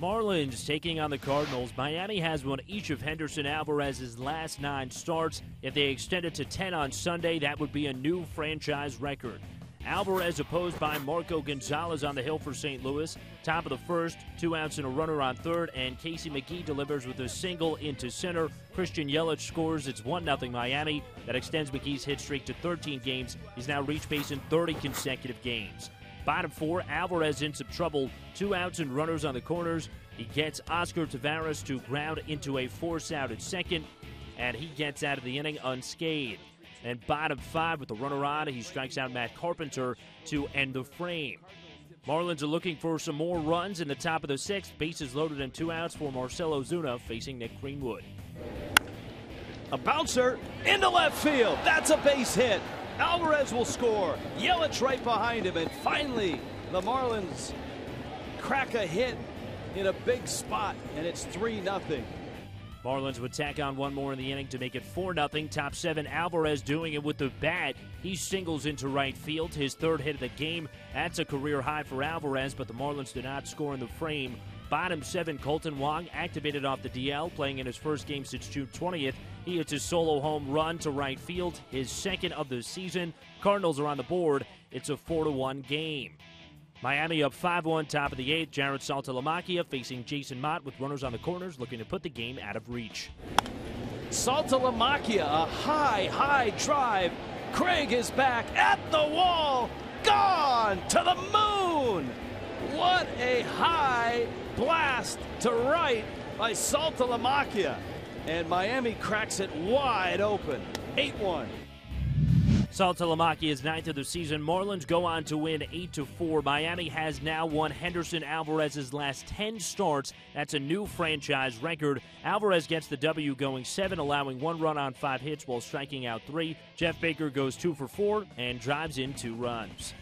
Marlins taking on the Cardinals. Miami has won each of Henderson Alvarez's last nine starts. If they extend it to 10 on Sunday, that would be a new franchise record. Alvarez opposed by Marco Gonzalez on the hill for St. Louis. Top of the first, two outs and a runner on third, and Casey McGehee delivers with a single into center. Christian Yelich scores. It's 1 0 Miami. That extends McGehee's hit streak to 13 games. He's now reached base in 30 consecutive games. Bottom four, Alvarez in some trouble. Two outs and runners on the corners. He gets Oscar Taveras to ground into a force out at second, and he gets out of the inning unscathed. And bottom five with the runner on, he strikes out Matt Carpenter to end the frame. Marlins are looking for some more runs in the top of the sixth. Bases loaded and two outs for Marcell Ozuna facing Nick Greenwood. A bouncer into left field. That's a base hit. Alvarez will score. Yelich right behind him. And finally, the Marlins crack a hit in a big spot, and it's 3 0. Marlins would tack on one more in the inning to make it 4 0. Top seven, Alvarez doing it with the bat. He singles into right field, his third hit of the game. That's a career high for Alvarez, but the Marlins did not score in the frame. Bottom seven, Kolten Wong activated off the DL, playing in his first game since June 20th. He hits his solo home run to right field, his second of the season. Cardinals are on the board. It's a 4 1 game. Miami up 5 1, top of the eighth. Jarrod Saltalamacchia facing Jason Motte with runners on the corners, looking to put the game out of reach. Saltalamacchia, a high, high drive. Craig is back at the wall, gone to the moon. What a high blast to right by Saltalamacchia. And Miami cracks it wide open. 8 1. Saltalamacchia is ninth of the season. Marlins go on to win 8 to 4. Miami has now won Henderson Alvarez's last 10 starts. That's a new franchise record. Alvarez gets the W going 7, allowing one run on 5 hits while striking out 3. Jeff Baker goes 2 for 4 and drives in 2 runs.